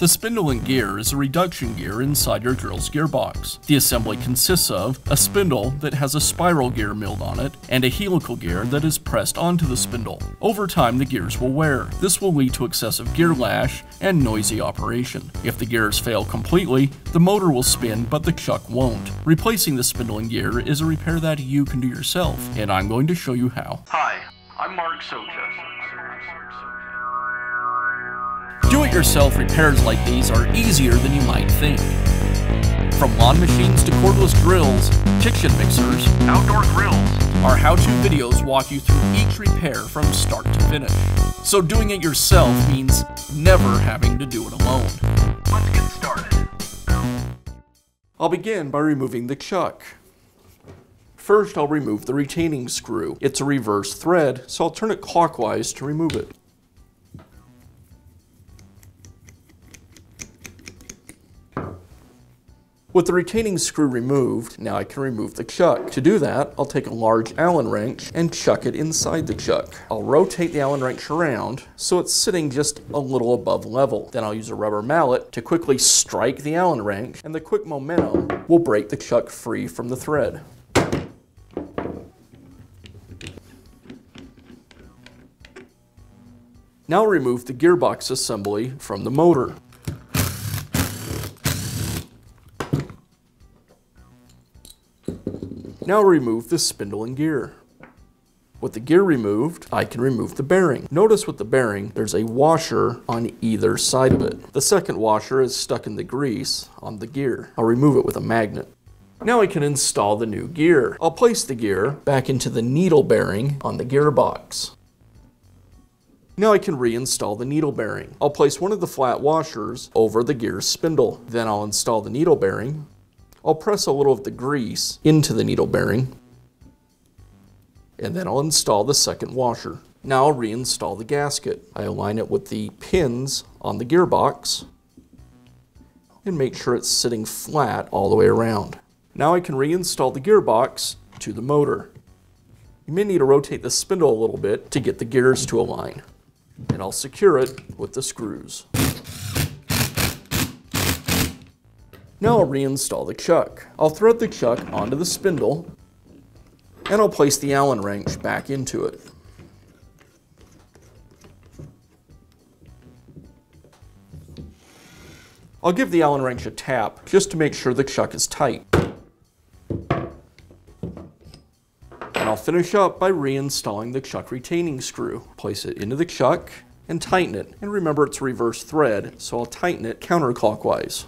The spindle and gear is a reduction gear inside your drill's gearbox. The assembly consists of a spindle that has a spiral gear milled on it, and a helical gear that is pressed onto the spindle. Over time, the gears will wear. This will lead to excessive gear lash and noisy operation. If the gears fail completely, the motor will spin but the chuck won't. Replacing the spindle and gear is a repair that you can do yourself, and I'm going to show you how. Hi, I'm Mark Socha. Do-it-yourself repairs like these are easier than you might think. From lawn machines to cordless drills, kitchen mixers, Outdoor grills. our how-to videos walk you through each repair from start to finish. So doing it yourself means never having to do it alone. Let's get started. I'll begin by removing the chuck. First, I'll remove the retaining screw. It's a reverse thread, so I'll turn it clockwise to remove it. With the retaining screw removed, now I can remove the chuck. To do that, I'll take a large Allen wrench and chuck it inside the chuck. I'll rotate the Allen wrench around so it's sitting just a little above level. Then I'll use a rubber mallet to quickly strike the Allen wrench and the quick momentum will break the chuck free from the thread. Now remove the gearbox assembly from the motor. Now remove the spindle and gear. With the gear removed, I can remove the bearing. Notice with the bearing, there's a washer on either side of it. The second washer is stuck in the grease on the gear. I'll remove it with a magnet. Now I can install the new gear. I'll place the gear back into the needle bearing on the gearbox. Now I can reinstall the needle bearing. I'll place one of the flat washers over the gear spindle. Then I'll install the needle bearing. I'll press a little of the grease into the needle bearing. And then I'll install the second washer. Now I'll reinstall the gasket. I align it with the pins on the gearbox and make sure it's sitting flat all the way around. Now I can reinstall the gearbox to the motor. You may need to rotate the spindle a little bit to get the gears to align. And I'll secure it with the screws. Now I'll reinstall the chuck. I'll thread the chuck onto the spindle and I'll place the Allen wrench back into it. I'll give the Allen wrench a tap just to make sure the chuck is tight. And I'll finish up by reinstalling the chuck retaining screw. Place it into the chuck and tighten it. And remember it's reverse thread, so I'll tighten it counterclockwise.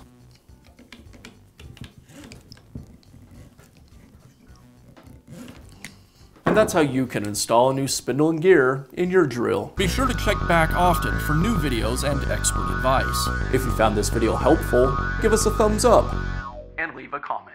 And that's how you can install a new spindle and gear in your drill. Be sure to check back often for new videos and expert advice. If you found this video helpful, give us a thumbs up. And leave a comment.